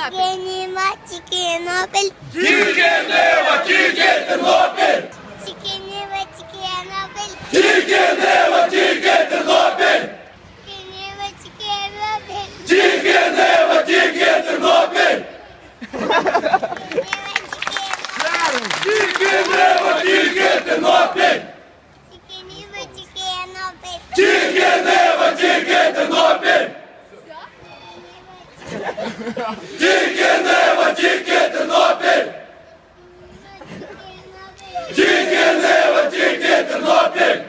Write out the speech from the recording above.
Чикенева, Чикенопель. Чикенева, Чике Тернопіль! Чикенева, Чикенопель. Чикенева, Чике Тернопіль! Чикенева, Чикенопель. Чикенева, Чике Тернопіль! Чикенева, Чикенева, Чикенева, Чике Тернопіль! Чикенева, Чике Тернопіль!